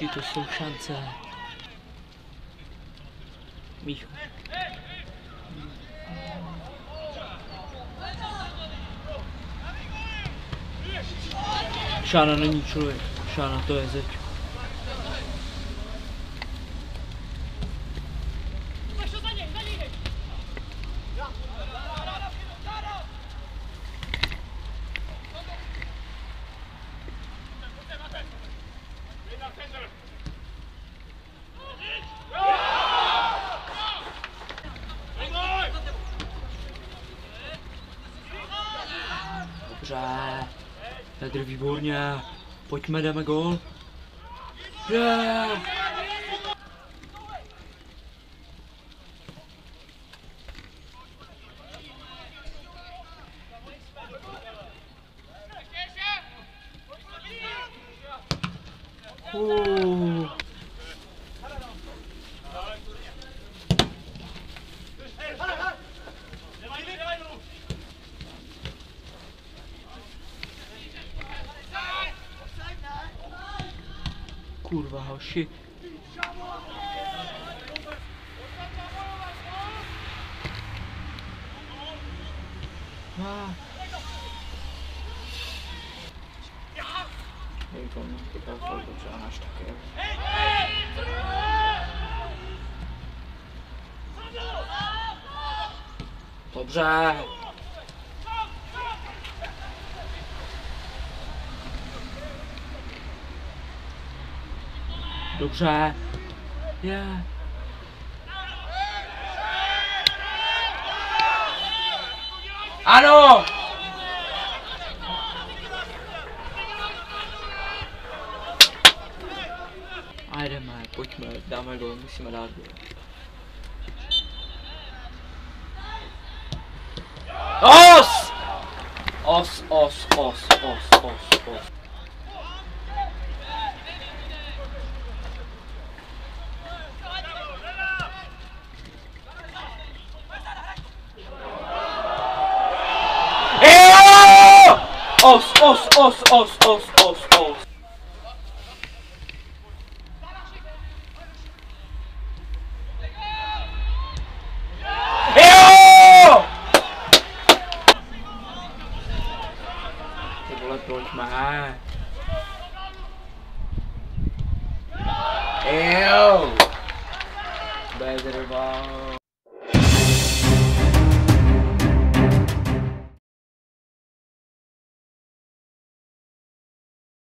hoši, to jsou šance. Mícho. Šána není člověk, Šána to je zeď. Dobře. Petr výborně. Pojďme, jdeme gol. Je! Uh. Kurva, hoši. Dobře. Dobře. Je. Ano! A jdeme, pojďme, dáme. Os! Os, os, os, os, os, os. Os, os, os, os, os, os, os. Jo! Ty vole, pojďme. Jo! Bezrval.